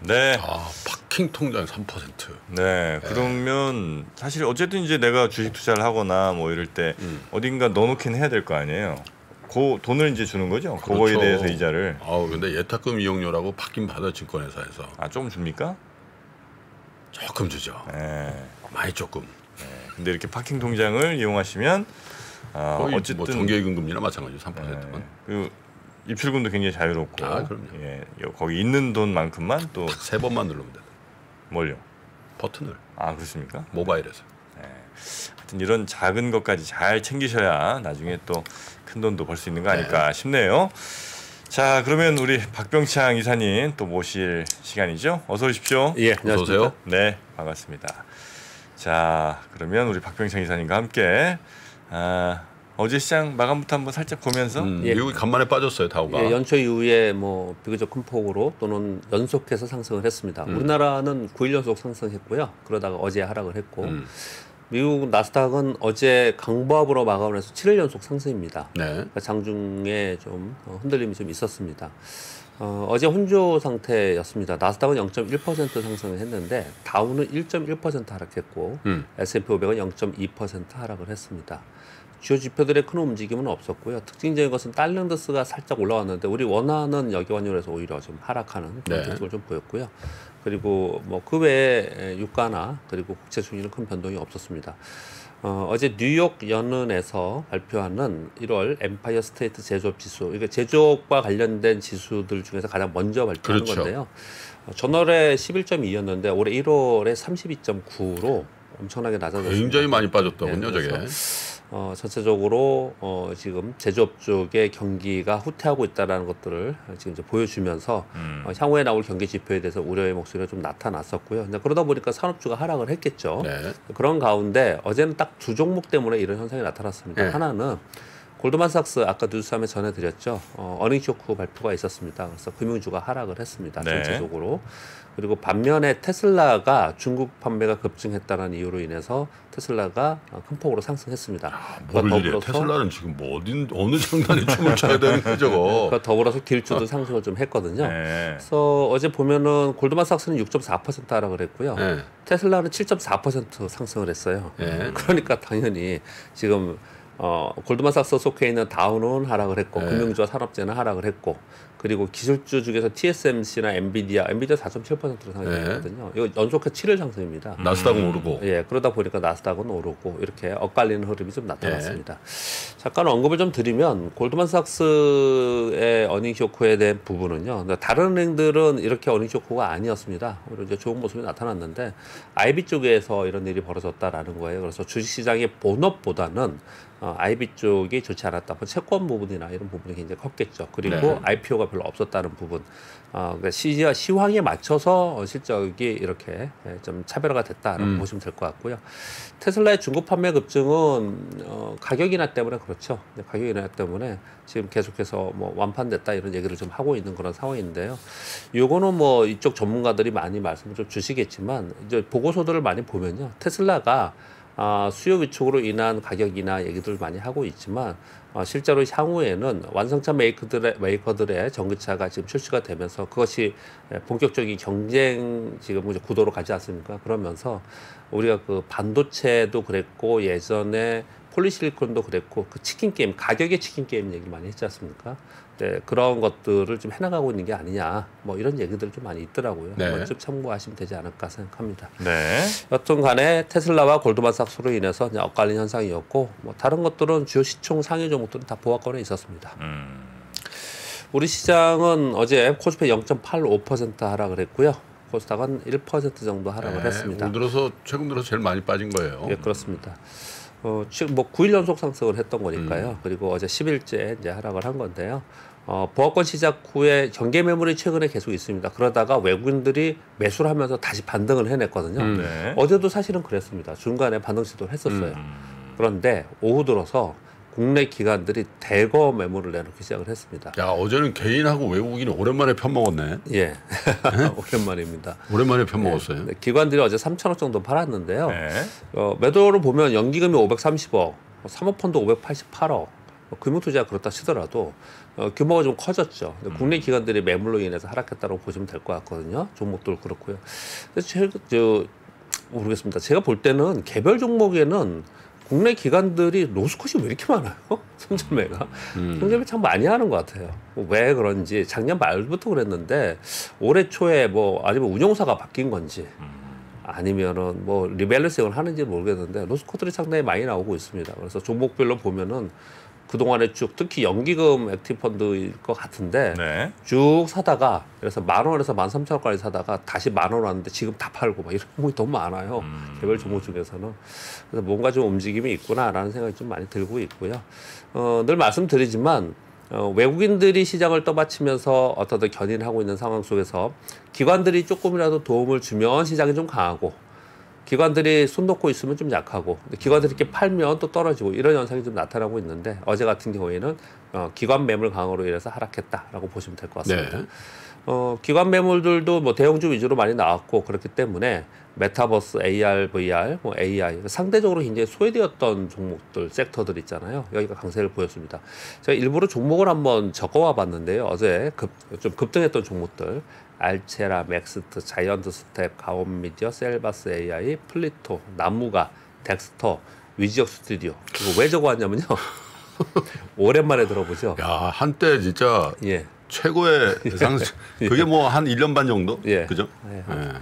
네. 아, 파킹 통장 3%. 네. 그러면 사실 어쨌든 이제 내가 주식 투자를 하거나 뭐 이럴 때 음. 어딘가 넣어놓긴 해야 될 거 아니에요. 그 돈을 이제 주는 거죠. 그거에 그렇죠. 대해서 이자를 아우 근데 예탁금 이용료라고 받긴 받아 증권회사에서 아 조금 줍니까? 조금 주죠. 네. 많이 조금. 근데 이렇게 파킹 통장을 이용하시면 아, 거의 어쨌든 뭐 정기예금 금리나 마찬가지 3%면. 네. 그 입출금도 굉장히 자유롭고 아, 그럼요. 예, 요- 거기 있는 돈만큼만 또딱세 번만 누르면 돼. 뭘요? 버튼을 아 그렇습니까? 모바일에서. 하여튼 이런 작은 것까지 잘 챙기셔야 나중에 또 큰 돈도 벌 수 있는 거 네. 아닐까 싶네요. 자 그러면 우리 박병창 이사님 또 모실 시간이죠. 어서 오십시오. 예, 어서 오세요. 네 반갑습니다. 자 그러면 우리 박병창 이사님과 함께 아, 어제 시장 마감부터 한번 살짝 보면서 음, 예. 미국이 간만에 빠졌어요 다우가. 예, 연초 이후에 뭐 비교적 큰 폭으로 또는 연속해서 상승을 했습니다. 음. 우리나라는 9일 연속 상승했고요. 그러다가 어제 하락을 했고 음. 미국 나스닥은 어제 강보합으로 마감을 해서 7일 연속 상승입니다. 네. 그러니까 장중에 좀 어, 흔들림이 좀 있었습니다. 어, 어제 혼조 상태였습니다. 나스닥은 0.1% 상승을 했는데 다우는 1.1% 하락했고 음. S&P 500은 0.2% 하락을 했습니다. 주요 지표들의 큰 움직임은 없었고요. 특징적인 것은 달러 인덱스가 살짝 올라왔는데 우리 원화는 역외환율에서 오히려 좀 하락하는 그런 네. 특징을 좀 보였고요. 그리고 뭐 그 외에 유가나 그리고 국채 수익률은 큰 변동이 없었습니다. 어, 어제 뉴욕 연은에서 발표하는 1월 엠파이어 스테이트 제조업 지수, 이게 제조업과 관련된 지수들 중에서 가장 먼저 발표하는 그렇죠. 건데요. 어, 전월에 11.2였는데 올해 1월에 32.9로 엄청나게 낮아졌습니다. 굉장히 많이 빠졌더군요 네, 저게. 어, 전체적으로 어, 지금 제조업 쪽의 경기가 후퇴하고 있다라는 것들을 지금 이제 보여주면서 음. 어, 향후에 나올 경기 지표에 대해서 우려의 목소리가 좀 나타났었고요. 근데 그러다 보니까 산업주가 하락을 했겠죠. 네. 그런 가운데 어제는 딱 두 종목 때문에 이런 현상이 나타났습니다. 네. 하나는 골드만삭스 아까 뉴스함에 전해드렸죠. 어, 어닝 쇼크 발표가 있었습니다. 그래서 금융주가 하락을 했습니다. 네. 전체적으로. 그리고 반면에 테슬라가 중국 판매가 급증했다는 이유로 인해서 테슬라가 어, 큰 폭으로 상승했습니다. 뭘 그와 이래? 테슬라는 지금 뭐 어딘 어느 장단에 춤을 춰야 되는 거죠 저거. 그와 더불어서 길주도 상승을 좀 했거든요. 네. 그래서 어제 보면은 골드만삭스는 6.4% 하락을 했고요. 네. 테슬라는 7.4% 상승을 했어요. 네. 그러니까 당연히 지금 어, 골드만삭스 속해 있는 다우는 하락을 했고 네. 금융주와 산업재는 하락을 했고 그리고 기술주 중에서 TSMC나 엔비디아, 엔비디아 4.7%로 상승했거든요. 이거 연속해 7일 상승입니다. 나스닥은 오르고. 예, 그러다 보니까 나스닥은 오르고 이렇게 엇갈리는 흐름이 좀 나타났습니다. 잠깐 언급을 좀 드리면 골드만삭스의 어닝 쇼크에 대한 부분은요. 근데 다른 은행들은 이렇게 어닝 쇼크가 아니었습니다. 오히려 이제 좋은 모습이 나타났는데 IB 쪽에서 이런 일이 벌어졌다라는 거예요. 그래서 주식시장의 본업보다는 어, IB 쪽이 좋지 않았다. 뭐 채권 부분이나 이런 부분이 굉장히 컸겠죠. 그리고 네. IPO가 별로 없었다는 부분. 어, 그러니까 시, 시황에 맞춰서 어, 실적이 이렇게 예, 좀 차별화가 됐다라고 음. 보시면 될 것 같고요. 테슬라의 중고 판매 급증은 어, 가격 인하 때문에 그렇죠. 네, 가격 인하 때문에 지금 계속해서 뭐 완판됐다 이런 얘기를 좀 하고 있는 그런 상황인데요. 요거는 뭐 이쪽 전문가들이 많이 말씀을 좀 주시겠지만 이제 보고서들을 많이 보면요. 테슬라가 아, 수요 위축으로 인한 가격 인하 얘기들을 많이 하고 있지만 어, 실제로 향후에는 완성차 메이커들의, 메이커들의 전기차가 지금 출시가 되면서 그것이 예, 본격적인 경쟁 지금 구도로 가지 않습니까? 그러면서 우리가 그 반도체도 그랬고 예전에 폴리실리콘도 그랬고 그 치킨 게임 가격의 치킨 게임 얘기 많이 했지 않습니까? 네, 그런 것들을 좀 해나가고 있는 게 아니냐 뭐 이런 얘기들 좀 많이 있더라고요. 네. 한번 좀 참고하시면 되지 않을까 생각합니다. 네. 여튼간에 테슬라와 골드만삭스로 인해서 이제 엇갈린 현상이었고 뭐 다른 것들은 주요 시총 상위 종목들은 다 보합권에 있었습니다. 음. 우리 시장은 어제 코스피 0.85% 하락을 했고요. 코스닥은 1% 정도 하락을 네, 했습니다. 올 들어서 최근 들어서 제일 많이 빠진 거예요. 예, 그렇습니다. 어, 지금 뭐 9일 연속 상승을 했던 거니까요. 음. 그리고 어제 10일째 이제 하락을 한 건데요. 어, 보합권 시작 후에 경계 매물이 최근에 계속 있습니다. 그러다가 외국인들이 매수를 하면서 다시 반등을 해냈거든요. 음. 네. 어제도 사실은 그랬습니다. 중간에 반등 시도를 했었어요. 음. 그런데 오후 들어서 국내 기관들이 대거 매물을 내놓기 시작을 했습니다. 야 어제는 개인하고 외국인이 오랜만에 편 먹었네. 예, 오랜만입니다. 오랜만에 편먹었어요. 네, 기관들이 어제 3천억 정도 팔았는데요. 네. 어, 매도를 보면 연기금이 530억, 사모펀드 588억, 뭐 금융투자가 그렇다 치더라도 어, 규모가 좀 커졌죠. 근데 국내 기관들이 매물로 인해서 하락했다고 보시면 될 것 같거든요. 종목들 그렇고요. 그래서 제, 저 모르겠습니다. 제가 볼 때는 개별 종목에는 국내 기관들이 loss cut이 왜 이렇게 많아요? 손절매가 손절매 참 많이 하는 것 같아요. 뭐왜 그런지 작년 말부터 그랬는데 올해 초에 뭐 아니면 운용사가 바뀐 건지 아니면은 뭐 rebalancing을 하는지 모르겠는데 loss cut들이 상당히 많이 나오고 있습니다. 그래서 종목별로 보면은 그동안에 쭉 특히 연기금 active 펀드일 것 같은데 네. 쭉 사다가 그래서 만 원에서 만 삼천 원까지 사다가 다시 만 원 왔는데 지금 다 팔고 막 이런 종목이 너무 많아요. 개별 종목 중에서는 그래서 뭔가 좀 움직임이 있구나라는 생각이 좀 많이 들고 있고요. 어, 늘 말씀드리지만 어, 외국인들이 시장을 떠받치면서 어떻게 견인하고 있는 상황 속에서 기관들이 조금이라도 도움을 주면 시장이 좀 강하고 기관들이 손 놓고 있으면 좀 약하고 기관들이 이렇게 팔면 또 떨어지고 이런 현상이 좀 나타나고 있는데 어제 같은 경우에는 어, 기관 매물 강화로 인해서 하락했다라고 보시면 될 것 같습니다. 네. 어, 기관 매물들도 뭐 대형주 위주로 많이 나왔고 그렇기 때문에 메타버스, AR, VR, 뭐 AI 상대적으로 굉장히 소외되었던 종목들, 섹터들 있잖아요. 여기가 강세를 보였습니다. 제가 일부러 종목을 한번 적어와 봤는데요. 어제 급, 좀 급등했던 종목들 알체라, 맥스트, 자이언트 스텝, 가온 미디어, 셀바스 AI, 플리토, 나무가, 덱스터, 위지윅 스튜디오. 이거 왜 적어왔냐면요. 오랜만에 들어보죠. 야 한때 진짜 예. 최고의 상승. 그게 뭐 한 1년 반 정도? 예. 그죠? 예. 예.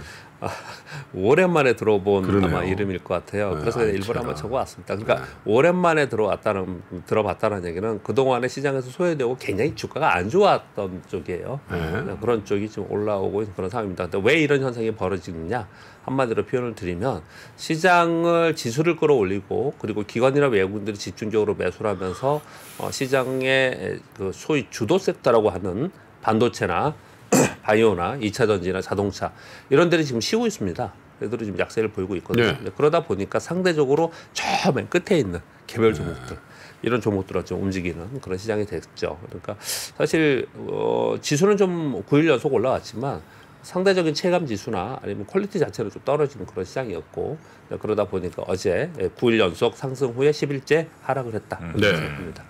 오랜만에 들어본 그러네요. 아마 이름일 것 같아요. 네, 그래서 아, 일부러. 한번 적어왔습니다. 그러니까 오랜만에 들어왔다는 들어봤다는 얘기는 그 동안에 시장에서 소외되고 굉장히 주가가 안 좋았던 쪽이에요. 네. 그런 쪽이 지금 올라오고 있는 그런 상황입니다. 근데 왜 이런 현상이 벌어지느냐? 한마디로 표현을 드리면 시장을 지수를 끌어올리고 그리고 기관이나 외국인들이 집중적으로 매수를 하면서 어, 시장의 그 소위 주도 섹터라고 하는 반도체나 바이오나 2차 전지나 자동차 이런 데를 지금 쉬고 있습니다. 얘들이 지금 약세를 보이고 있거든요. 네. 그러다 보니까 상대적으로 저 맨 끝에 있는 개별 종목들 이런 종목들은 좀 움직이는 그런 시장이 됐죠. 그러니까 사실 어, 지수는 좀 9일 연속 올라왔지만 상대적인 체감 지수나 아니면 퀄리티 자체는 좀 떨어지는 그런 시장이었고 그러다 보니까 어제 9일 연속 상승 후에 10일째 하락을 했다. 네. 입니다.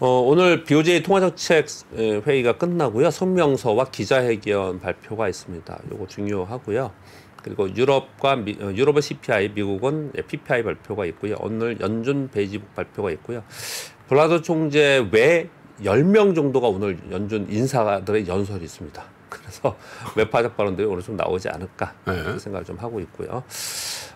어, 오늘 BOJ 통화정책 에, 회의가 끝나고요. 성명서와 기자회견 발표가 있습니다. 요거 중요하고요. 그리고 유럽과 미, 어, 유럽은 CPI, 미국은 PPI 발표가 있고요. 오늘 연준 베이지북 발표가 있고요. 불러드 총재 외 10명 정도가 오늘 연준 인사들의 연설이 있습니다. 그래서 매파적 발언들이 오늘 좀 나오지 않을까 네. 그 생각을 좀 하고 있고요.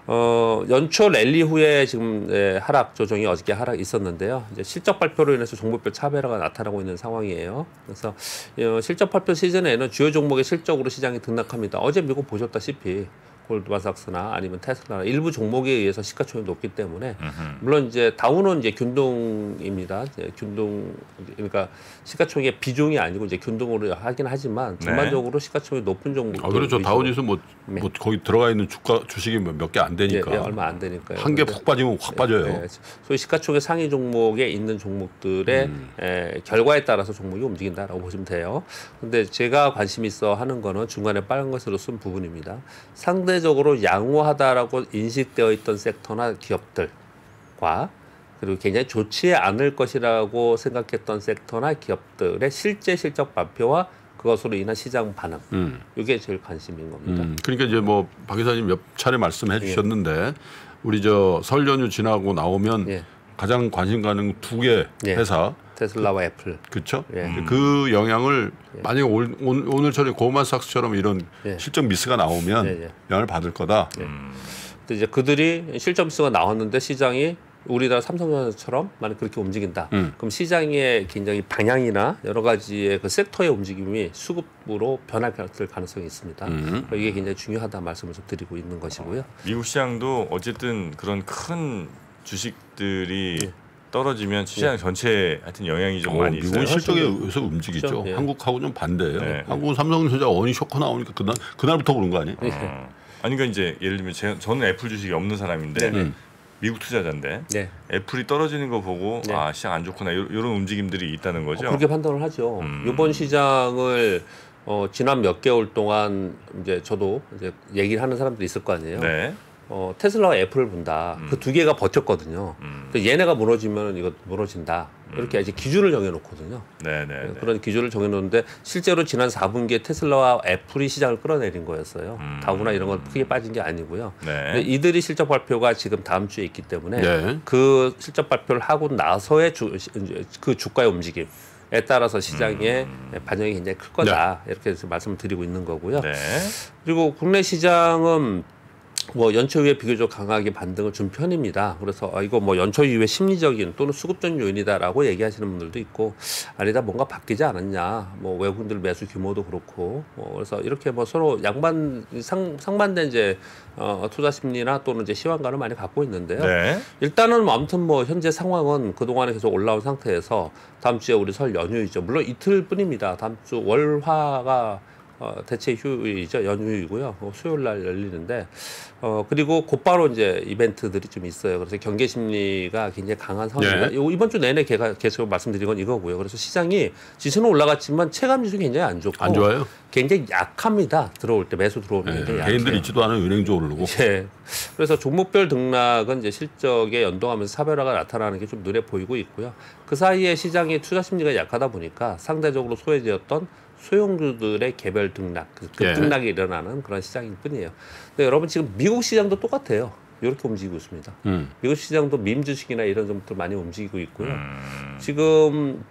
어, 연초 랠리 후에 지금 예, 하락 조정이 어저께 하락 있었는데요. 이제 실적 발표로 인해서 종목별 차별화가 나타나고 있는 상황이에요. 그래서 어, 실적 발표 시즌에는 주요 종목의 실적으로 시장이 등락합니다. 어제 미국 보셨다시피 골드만삭스나 아니면 테슬라나 일부 종목에 의해서 시가총액이 높기 때문에 물론 이제 다우는 이제 균등입니다. 이제 균등 그러니까 시가총액의 비중이 아니고 이제 균등으로 하긴 하지만 네. 전반적으로 시가총액이 높은 종목. 아 그렇죠. 다우지수 뭐, 네. 뭐 거기 들어가 있는 주가 주식이 몇 개안 예, 되니까 예, 얼마 안 되니까요. 한 개 푹 빠지면 확 빠져요. 예, 소위 시가총액 상위 종목에 있는 종목들의 음. 에, 결과에 따라서 종목이 움직인다라고 보시면 돼요. 근데 제가 관심 있어 하는 거는 중간에 빨간 것으로 쓴 부분입니다. 상대 적으로 양호하다라고 인식되어 있던 섹터나 기업들과 그리고 굉장히 좋지 않을 것이라고 생각했던 섹터나 기업들의 실제 실적 발표와 그것으로 인한 시장 반응. 음. 이게 제일 관심인 겁니다. 음, 그러니까 이제 뭐 박 기사님 몇 차례 말씀해 주셨는데 우리 저 설 연휴 지나고 나오면 예. 가장 관심 가는 두개 예. 회사 테슬라와 애플. 그렇죠? 예. 그 영향을 만약에 올, 온- 오늘처럼 고만삭스처럼 이런 예. 실적 미스가 나오면 예, 예. 영향을 받을 거다. 근데 이제 그들이 실점 수가 나왔는데 시장이 우리나라 삼성전자처럼 만약 그렇게 움직인다. 음. 그럼 시장의 굉장히 방향이나 여러 가지의 그 섹터의 움직임이 수급으로 변할 가능성이 있습니다. 음. 이게 굉장히 중요하다 말씀을 좀 드리고 있는 것이고요. 미국 시장도 어쨌든 그런 큰 주식들이 예. 떨어지면 시장 전체에 하여튼 영향이 좀 어, 많이 미국은 있어요. 실적에 의해서 움직이죠. 그렇죠. 예. 한국하고 좀 반대예요. 네. 한국은 삼성전자 원이 쇼크 나오니까 그날 그날부터 그런 거 아니에요? 예. 어. 아니 그러니까 이제 예를 들면 제, 저는 애플 주식이 없는 사람인데 네. 음. 미국 투자자인데 네. 애플이 떨어지는 거 보고 네. 아 시장 안 좋구나 요- 이런 움직임들이 있다는 거죠. 어, 그렇게 판단을 하죠. 음. 이번 시장을 어, 지난 몇 개월 동안 이제 저도 이제 얘기를 하는 사람들이 있을 거 아니에요. 네. 어, 테슬라와 애플을 본다. 그두 개가 버텼거든요. 음. 근데 얘네가 무너지면 이거 무너진다. 이렇게 이제 기준을 정해놓거든요. 네, 네, 네. 그런 기준을 정해놓는데 실제로 지난 4분기에 테슬라와 애플이 시장을 끌어내린 거였어요. 음. 다우나 이런 건 크게 빠진 게 아니고요. 근데 네. 이들이 실적 발표가 지금 다음 주에 있기 때문에 네. 그 실적 발표를 하고 나서의 주, 그 주가의 움직임 에 따라서 시장의 반영이 굉장히 클 거다 이렇게 해서 말씀을 드리고 있는 거고요. 네. 그리고 국내 시장은 뭐 연초 이후에 비교적 강하게 반등을 준 편입니다. 그래서 아, 이거 뭐 연초 이후에 심리적인 또는 수급적 요인이다라고 얘기하시는 분들도 있고 아니다 뭔가 바뀌지 않았냐. 뭐 외국인들 매수 규모도 그렇고 뭐 그래서 이렇게 뭐 서로 양반 상, 상반된 이제 어, 투자 심리나 또는 이제 시황관을 많이 갖고 있는데요. 네. 일단은 뭐 아무튼 뭐 현재 상황은 그 동안에 계속 올라온 상태에서 다음 주에 우리 설 연휴이죠. 물론 이틀뿐입니다. 다음 주 월화가 어, 대체 휴일이죠. 연휴이고요. 어, 수요일 날 열리는데 어 그리고 곧바로 이제 이벤트들이 좀 있어요. 그래서 경계 심리가 굉장히 강한 상황입니다. 네. 요 이번 주 내내 걔가 계속 말씀드린 건 이거고요. 그래서 시장이 지수는 올라갔지만 체감 지수 굉장히 안 좋고 안 좋아요. 굉장히 약합니다. 들어올 때 매수 들어오면 네. 굉장히 약해요. 개인들 있지도 않은 은행주 오르고. 예. 그래서 종목별 등락은 이제 실적에 연동하면서 사별화가 나타나는 게 좀 눈에 보이고 있고요. 그 사이에 시장의 투자 심리가 약하다 보니까 상대적으로 소외되었던 소형주들의 개별 등락, 그 예. 급등락이 일어나는 그런 시장일 뿐이에요. 근데 여러분 지금 미국 시장도 똑같아요. 이렇게 움직이고 있습니다. 음. 미국 시장도 민 주식이나 이런 점들 많이 움직이고 있고요. 음. 지금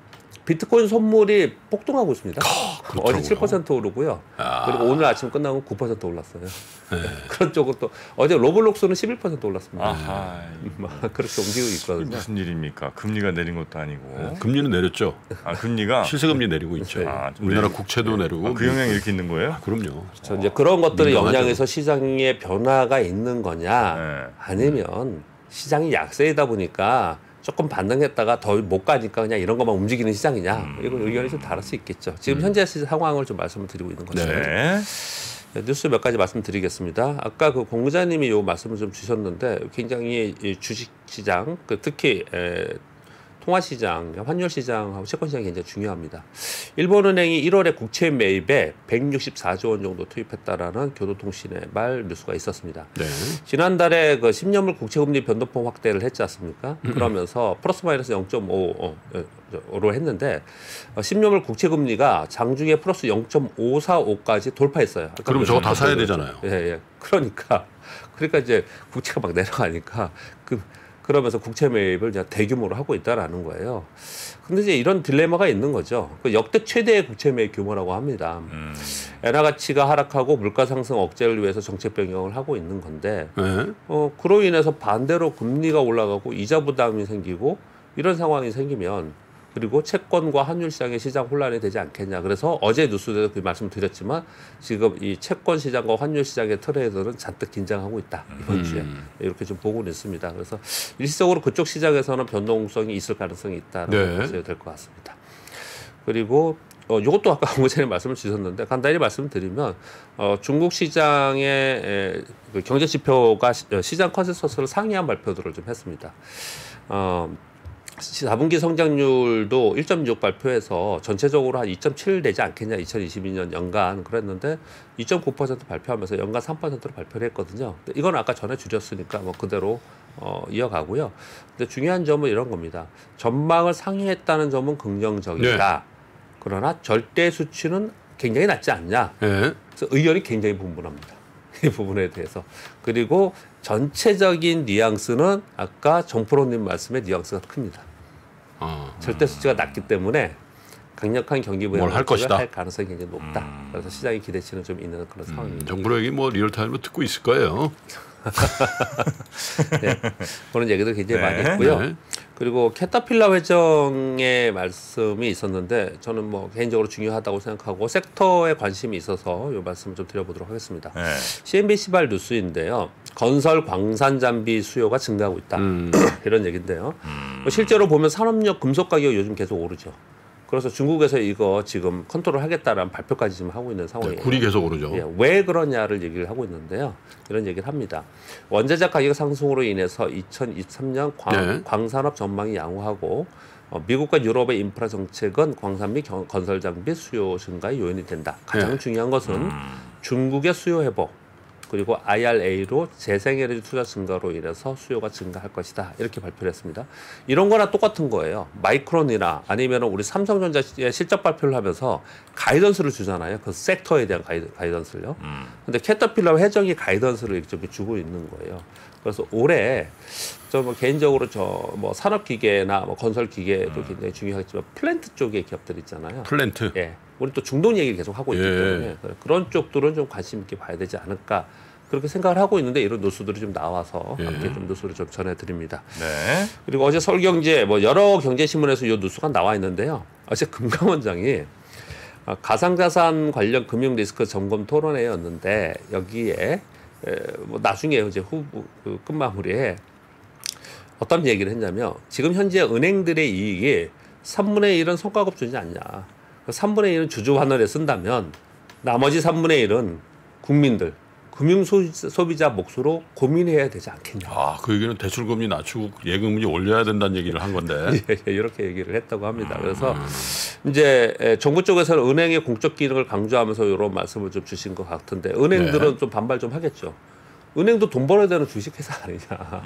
비트코인 선물이 폭등하고 있습니다. 어제 그렇더라고요. 7% 오르고요. 아. 그리고 오늘 아침 끝나고 9% 올랐어요. 네. 그런 쪽은 또 어제 로블록스는 11% 올랐습니다. 아하. 막 그렇게 움직이고 있거든요. 무슨 일입니까? 금리가 내린 것도 아니고. 금리는 내렸죠. 아, 금리가 실세금리 내리고 있죠. 아, 좀 우리나라 국채도 내리고. 아, 그 영향이 이렇게 있는 거예요? 그럼요. 저 이제 그런 것들의. 영향에서 시장에 변화가 있는 거냐 네. 아니면 시장이 약세이다 보니까 조금 반등했다가 더 못 가니까 그냥 이런 것만 움직이는 시장이냐 음. 이건 의견이 좀 다를 수 있겠죠. 지금 현재 시- 상황을 좀 말씀을 드리고 있는 거죠. 네. 네. 네, 뉴스 몇 가지 말씀드리겠습니다. 아까 그 공자님이 요 말씀을 좀 주셨는데 굉장히 이 주식 시장, 그 특히 에, 통화 시장, 환율 시장하고 채권 시장이 굉장히 중요합니다. 일본은행이 1월에 국채 매입에 164조 원 정도 투입했다라는 교도통신의 말 뉴스가 있었습니다. 네. 지난달에 그 10년물 국채금리 변동폭 확대를 했지 않습니까? 그러면서 플러스 마이너스 0.5로 했는데 어, 10년물 국채금리가 장중에 플러스 0.545까지 돌파했어요. 그럼 저거 다 사야. 되잖아요. 예, 예. 그러니까 그러니까 이제 국채가 막 내려가니까 그 그러면서 국채 매입을 그냥 대규모로 하고 있다라는 거예요. 근데 이제 이런 딜레마가 있는 거죠. 그 역대 최대의 국채 매입 규모라고 합니다. 음. 엔화 가치가 하락하고 물가 상승 억제를 위해서 정책 변경을 하고 있는 건데 네. 어, 그로 인해서 반대로 금리가 올라가고 이자 부담이 생기고 이런 상황이 생기면 그리고 채권과 환율 시장의 시장 혼란이 되지 않겠냐. 그래서 어제 뉴스에서 그 말씀을 드렸지만 지금 이 채권 시장과 환율 시장의 트레이더는 잔뜩 긴장하고 있다. 이번 주에 이렇게 좀 보고는 있습니다. 그래서 일시적으로 그쪽 시장에서는 변동성이 있을 가능성이 있다라고 네. 보셔야 될 것 같습니다. 그리고 어, 이것도 아까 공장님 말씀을 주셨는데 간단히 말씀드리면 어, 중국 시장의 에, 그 경제 지표가 시, 어, 시장 컨센서스를 상회한 발표들을 좀 했습니다. 어, 4분기 성장률도 1.6 발표해서 전체적으로 한 2.7 되지 않겠냐 2022년 연간 그랬는데 2.9% 발표하면서 연간 3%로 발표를 했거든요. 이건 아까 전에 줄였으니까 뭐 그대로 어, 이어가고요. 근데 중요한 점은 이런 겁니다. 전망을 상회했다는 점은 긍정적이다. 그러나 절대 수치는 굉장히 낮지 않냐. 네. 그래서 의견이 굉장히 분분합니다. 이 부분에 대해서. 그리고 전체적인 뉘앙스는 아까 정프로님 말씀의 뉘앙스가 큽니다. 어. 절대 수치가 낮기 때문에 강력한 경기 부양을 것이다. 할 가능성이 굉장히 높다. 그래서 시장의 기대치는 좀 있는 그런 상황입니다. 정부로 얘기 뭐 real time으로 듣고 있을 거예요. 네. 그런 얘기도 굉장히 네. 많이 했고요. 네. 그리고 캐터필라 회장의 말씀이 있었는데 저는 뭐 개인적으로 중요하다고 생각하고 섹터에 관심이 있어서 이 말씀을 좀 드려보도록 하겠습니다. 네. CNBC발 뉴스인데요. 건설 광산 장비 수요가 증가하고 있다. 음. 이런 얘기인데요. 뭐 실제로 보면 산업용 금속 가격이 요즘 계속 오르죠. 그래서 중국에서 이거 지금 컨트롤 하겠다라는 발표까지 지금 하고 있는 상황이에요. 네, 굴이 계속 오르죠. 예, 왜 그러냐를 얘기를 하고 있는데요. 이런 얘기를 합니다. 원자재 가격 상승으로 인해서 2023년 광, 네. 광산업 전망이 양호하고 어, 미국과 유럽의 인프라 정책은 광산 및 경- 건설 장비 수요 증가의 요인이 된다. 가장 네. 중요한 것은 중국의 수요 회복 그리고 IRA로 재생에너지 투자 증가로 인해서 수요가 증가할 것이다. 이렇게 발표를 했습니다. 이런 거나 똑같은 거예요. 마이크론이나 아니면 우리 삼성전자의 실적 발표를 하면서 가이던스를 주잖아요. 그 섹터에 대한 가이, 가이던스를요. 근데 캐터필러 회장이 가이던스를 이렇게 주고 있는 거예요. 그래서 올해 저뭐 개인적으로 저 뭐 산업 기계나 뭐 건설 기계도 굉장히 중요하지만 플랜트 쪽의 기업들 있잖아요. 플랜트. 예. 우리 또 중동 얘기를 계속 하고 있기 예. 때문에 그런 쪽들은 좀 관심 있게 봐야 되지 않을까 그렇게 생각을 하고 있는데 이런 뉴스들이 좀 나와서 예. 함께 좀 뉴스를 좀 전해드립니다. 네. 그리고 어제 서울경제 뭐 여러 경제신문에서 이 뉴스가 나와 있는데요. 어제 금감원장이 어, 가상자산 관련 금융 리스크 점검 토론회였는데 여기에 에, 뭐 나중에 이제 후보 그 끝마무리에 어떤 얘기를 했냐면 지금 현재 은행들의 이익이 3분의 1은 성과급 주지 않냐. 3분의 1은 주주 환원에 쓴다면 나머지 3분의 1은 국민들, 금융 소- 소비자 몫으로 고민해야 되지 않겠냐. 아, 그 얘기는 대출 금리 낮추고 예금리 올려야 된다는 얘기를 한 건데. 예, 예, 이렇게 얘기를 했다고 합니다. 그래서 이제 에, 정부 쪽에서는 은행의 공적 기능을 강조하면서 이런 말씀을 좀 주신 것 같은데 은행들은 좀 반발 좀 하겠죠. 은행도 돈 벌어야 되는 주식회사 아니냐.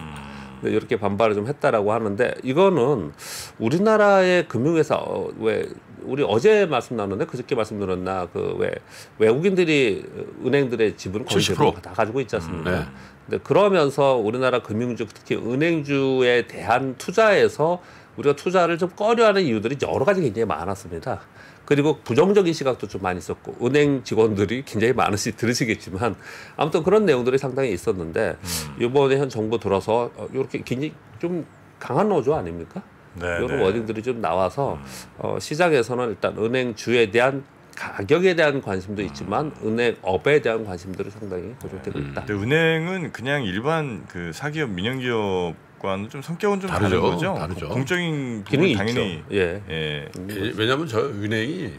네, 이렇게 반발을 좀 했다라고 하는데 이거는 우리나라의 금융회사 어, 왜 우리 어제 말씀 나눴는데 그저께 말씀 드렸나 그 왜 외국인들이 은행들의 지분을 거의 70%. 대부분 다 가지고 있지 않습니까? 네. 근데 그러면서 우리나라 금융주 특히 은행주에 대한 투자에서 우리가 투자를 좀 꺼려하는 이유들이 여러 가지 굉장히 많았습니다. 그리고 부정적인 시각도 좀 많이 있었고 은행 직원들이 굉장히 많으시 들으시겠지만 아무튼 그런 내용들이 상당히 있었는데 이번에 현 정부 들어서 어, 이렇게 굉장히 좀 강한 노조 아닙니까? 네. 이런 네. 워딩들이 좀 나와서 어, 시장에서는 일단 은행주에 대한 가격에 대한 관심도 있지만 은행업에 대한 관심들이 상당히 고조되고 있다. 근데 은행은 그냥 일반 그 사기업 민영기업 과는 좀 성격은 좀 다르죠. 다른 거죠. 다르죠. 공적인 부분 기능이 당연히 있죠. 예. 예. 예, 왜냐하면 저 은행이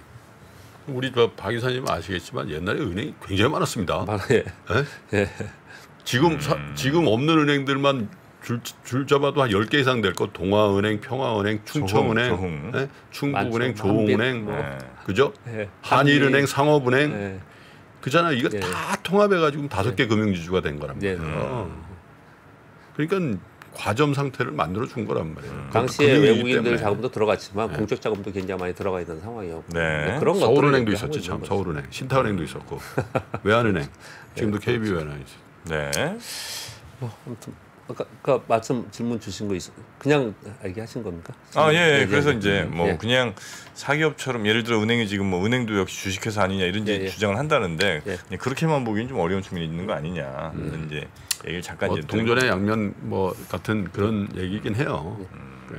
우리 저박 이사님 아시겠지만 옛날에 은행이 굉장히 많았습니다. 아, 예. 예? 지금 사- 지금 없는 은행들만 줄, 줄 잡아도 한 10개 이상 될 것. 동아은행, 평화은행, 충청은행, 조흥. 예? 충북은행, 많죠. 한빛, 조흥은행, 뭐. 네. 그죠? 예. 한일은행, 상업은행, 예. 그잖아. 이거 예. 다 통합해 가지고 다섯 개 금융지주가 된 거란 예. 말이에요. 어. 그러니까 과점 상태를 만들어 준 거란 말이에요. 그것도 당시에 외국인들 때문에. 자금도 들어갔지만 공적 자금도 굉장히 많이 들어가 있는 상황이었고 네. 그런 서울은행도 있었지 참. 서울은행, 신타은행도 있었고 외환은행, 지금도 KB 외환은행 있어. 네. 뭐 아무튼 아까, 아까 말씀 질문 주신 거 있어 그냥 얘기하신 겁니까? 아, 예, 예. 예, 그래서 예. 이제 뭐 예. 그냥 사기업처럼 예를 들어 은행이 지금 뭐 은행도 역시 주식회사 아니냐 이런 예, 예. 주장을 한다는데 예. 그렇게만 보기엔 좀 어려운 측면이 있는 거 아니냐. 이런 이제 얘기를 잠깐 뭐 이제 동전의 양면 뭐 같은 그런 얘기긴 해요. 네.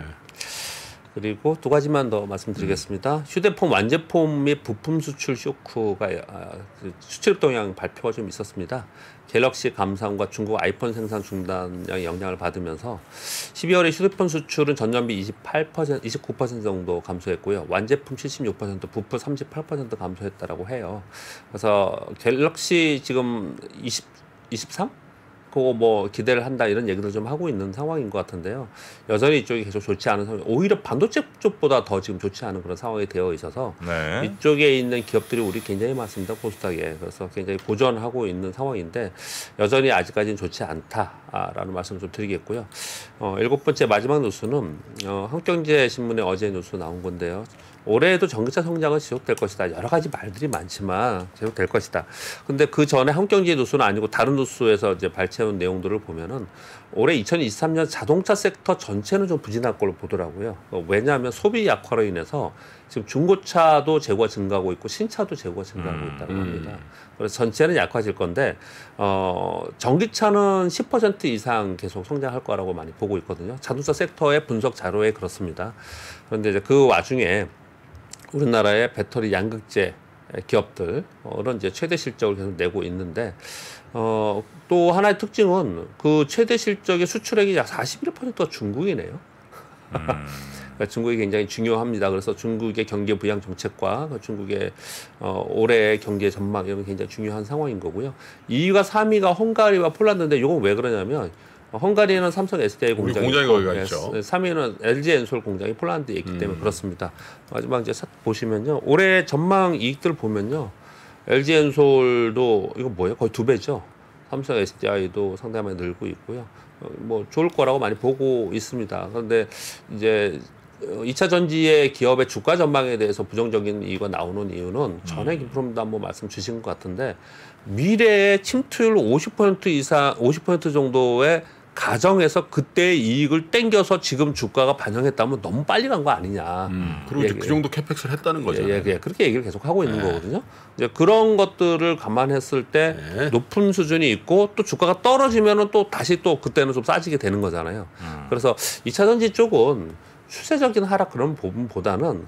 그리고 두 가지만 더 말씀드리겠습니다. 휴대폰 완제품 및 부품 수출 쇼크가 아, 그 수출 동향 발표가 좀 있었습니다. 갤럭시 감산과 중국 아이폰 생산 중단의 영향을 받으면서 12월에 휴대폰 수출은 전년비 28% 29% 정도 감소했고요. 완제품 76%, 부품 38% 감소했다라고 해요. 그래서 갤럭시 지금 20 23 그거 뭐 기대를 한다 이런 얘기를 좀 하고 있는 상황인 것 같은데요. 여전히 이쪽이 계속 좋지 않은 상황. 오히려 반도체 쪽보다 더 지금 좋지 않은 그런 상황이 되어 있어서 네. 이쪽에 있는 기업들이 우리 굉장히 많습니다. 코스닥에. 그래서 굉장히 고전하고 있는 상황인데 여전히 아직까지는 좋지 않다라는 말씀을 좀 드리겠고요. 어, 일곱 번째 마지막 뉴스는 어, 한경제 신문에 어제 뉴스 나온 건데요. 올해에도 전기차 성장은 지속될 것이다. 여러 가지 말들이 많지만 지속될 것이다. 근데 그 전에 한경제 뉴스는 아니고 다른 뉴스에서 이제 발췌한 내용들을 보면은 올해 2023년 자동차 섹터 전체는 좀 부진할 걸로 보더라고요. 어, 왜냐하면 소비 약화로 인해서 지금 중고차도 재고가 증가하고 있고 신차도 재고가 증가하고 있다고 합니다. 그래서 전체는 약화질 건데 어, 전기차는 10% 이상 계속 성장할 거라고 많이 보고 있거든요. 자동차 섹터의 분석 자료에 그렇습니다. 그런데 이제 그 와중에 우리나라의 배터리 양극재 기업들 어, 이런 이제 최대 실적을 계속 내고 있는데 어, 또 하나의 특징은 그 최대 실적의 수출액이 약 41%가 중국이네요. 그러니까 중국이 굉장히 중요합니다. 그래서 중국의 경제 부양 정책과 그 중국의 어, 올해 경제 전망 이런 게 굉장히 중요한 상황인 거고요. 2위가 3위가 헝가리와 폴란드인데 이건 왜 그러냐면 어, 헝가리는 삼성 SDI 공장이 공장이 거기가 네, 있죠. 3위는 LG 엔솔 공장이 폴란드에 있기 음. 때문에 그렇습니다. 마지막 이제 사- 보시면요. 올해 전망 이익들 보면요. LG 엔솔도 이거 뭐예요? 거의 두 배죠. 삼성 SDI도 상당히 많이 늘고 있고요. 어, 뭐 좋을 거라고 많이 보고 있습니다. 그런데 이제 어, 2차 전지의 기업의 주가 전망에 대해서 부정적인 이유가 나오는 이유는 전에 김프로님도 한번 말씀 주신 것 같은데 미래의 침투율 50% 이상 50% 정도의 가정에서 그때의 이익을 땡겨서 지금 주가가 반영했다면 너무 빨리 간 거 아니냐. 그리고 예, 이제 예. 그 정도 캐펙스를 했다는 거잖아요. 예, 예, 예. 그렇게 얘기를 계속 하고 있는 네. 거거든요. 이제 그런 것들을 감안했을 때 네. 높은 수준이 있고 또 주가가 떨어지면은 또 다시 또 그때는 좀 싸지게 되는 거잖아요. 그래서 2차 전지 쪽은 추세적인 하락 그런 부분보다는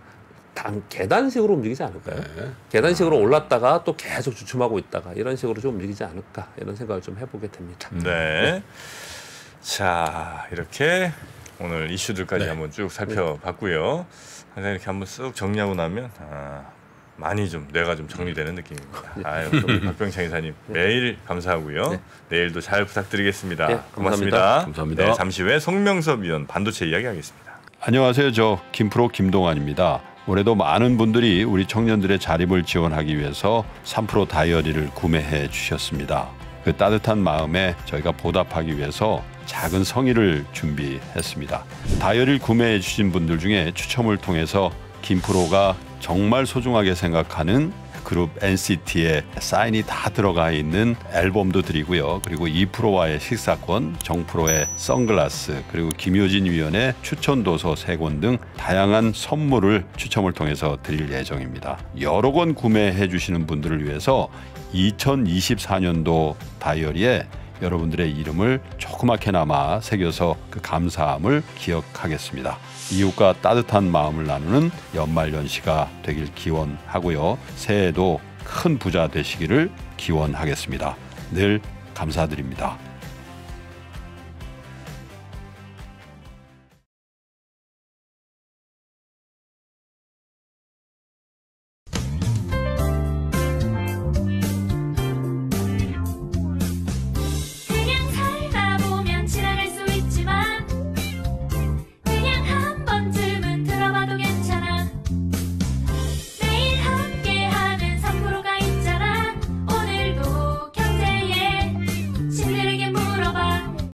단 계단식으로 움직이지 않을까요? 네. 계단식으로 올랐다가 또 계속 주춤하고 있다가 이런 식으로 좀 움직이지 않을까 이런 생각을 좀 해보게 됩니다. 네. 자 이렇게 오늘 이슈들까지 네. 한번 쭉 살펴봤고요. 항상 이렇게 한번 쓱 정리하고 나면 아, 많이 좀 뇌가 좀 정리되는 느낌입니다. 아유, 우리 박병창 이사님 매일 감사하고요. 네. 내일도 잘 부탁드리겠습니다. 네, 고맙습니다. 감사합니다. 감사합니다. 네, 잠시 후에 송명섭 위원 반도체 이야기하겠습니다. 안녕하세요. 저 김프로 김동환입니다. 올해도 많은 분들이 우리 청년들의 자립을 지원하기 위해서 3프로 다이어리를 구매해 주셨습니다. 그 따뜻한 마음에 저희가 보답하기 위해서 작은 성의를 준비했습니다. 다이어리를 구매해 주신 분들 중에 추첨을 통해서 김프로가 정말 소중하게 생각하는 그룹 NCT의 사인이 다 들어가 있는 앨범도 드리고요. 그리고 2프로와의 식사권, 정프로의 선글라스, 그리고 김효진 위원의 추천 도서 세 권 등 다양한 선물을 추첨을 통해서 드릴 예정입니다. 여러 권 구매해 주시는 분들을 위해서 2024년도 다이어리에 여러분들의 이름을 조그맣게나마 새겨서 그 감사함을 기억하겠습니다. 이웃과 따뜻한 마음을 나누는 연말연시가 되길 기원하고요. 새해에도 큰 부자 되시기를 기원하겠습니다. 늘 감사드립니다.